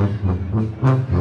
Mm-hmm.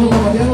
Много побед.